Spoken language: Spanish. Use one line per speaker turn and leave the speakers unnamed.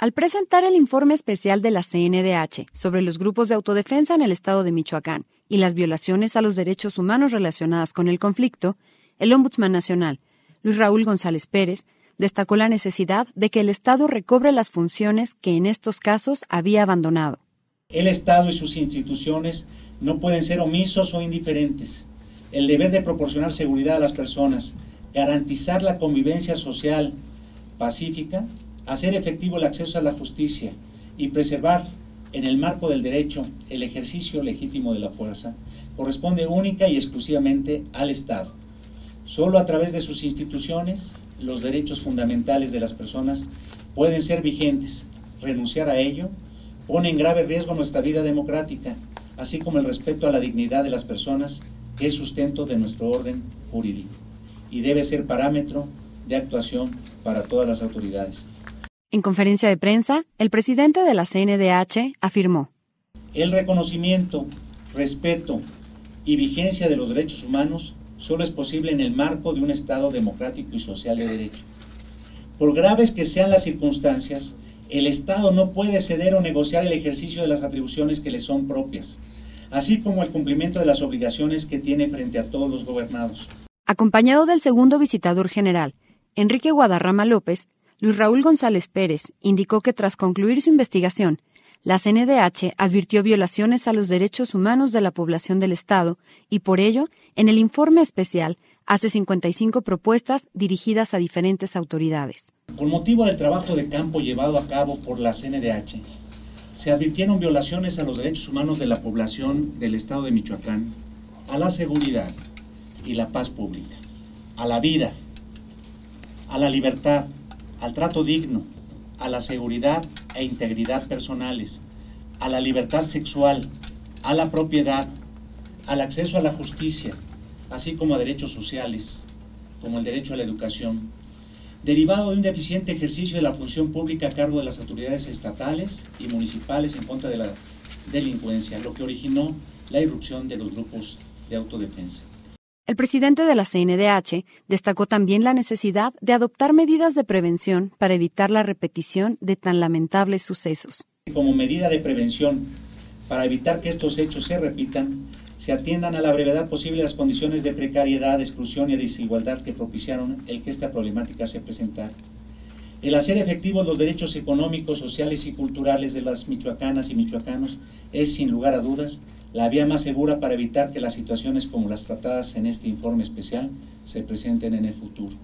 Al presentar el informe especial de la CNDH sobre los grupos de autodefensa en el estado de Michoacán y las violaciones a los derechos humanos relacionadas con el conflicto, el Ombudsman Nacional, Luis Raúl González Pérez, destacó la necesidad de que el Estado recobre las funciones que en estos casos había abandonado.
El Estado y sus instituciones no pueden ser omisos o indiferentes. El deber de proporcionar seguridad a las personas, garantizar la convivencia social pacífica, hacer efectivo el acceso a la justicia y preservar en el marco del derecho el ejercicio legítimo de la fuerza corresponde única y exclusivamente al Estado. Solo a través de sus instituciones los derechos fundamentales de las personas pueden ser vigentes. Renunciar a ello pone en grave riesgo nuestra vida democrática, así como el respeto a la dignidad de las personas, que es sustento de nuestro orden jurídico y debe ser parámetro de actuación para todas las autoridades.
En conferencia de prensa, el presidente de la CNDH afirmó.
El reconocimiento, respeto y vigencia de los derechos humanos solo es posible en el marco de un Estado democrático y social de derecho. Por graves que sean las circunstancias, el Estado no puede ceder o negociar el ejercicio de las atribuciones que le son propias, así como el cumplimiento de las obligaciones que tiene frente a todos los gobernados.
Acompañado del segundo visitador general, Enrique Guadarrama López, Luis Raúl González Pérez indicó que tras concluir su investigación, la CNDH advirtió violaciones a los derechos humanos de la población del Estado y por ello, en el informe especial, hace 55 propuestas dirigidas a diferentes autoridades.
Con motivo del trabajo de campo llevado a cabo por la CNDH, se advirtieron violaciones a los derechos humanos de la población del Estado de Michoacán, a la seguridad y la paz pública, a la vida, a la libertad, al trato digno, a la seguridad e integridad personales, a la libertad sexual, a la propiedad, al acceso a la justicia, así como a derechos sociales, como el derecho a la educación, derivado de un deficiente ejercicio de la función pública a cargo de las autoridades estatales y municipales en contra de la delincuencia, lo que originó la irrupción de los grupos de autodefensa.
El presidente de la CNDH destacó también la necesidad de adoptar medidas de prevención para evitar la repetición de tan lamentables sucesos.
Como medida de prevención, para evitar que estos hechos se repitan, se atiendan a la brevedad posible las condiciones de precariedad, exclusión y desigualdad que propiciaron el que esta problemática se presentara. El hacer efectivos los derechos económicos, sociales y culturales de las michoacanas y michoacanos es, sin lugar a dudas, la vía más segura para evitar que las situaciones como las tratadas en este informe especial se presenten en el futuro.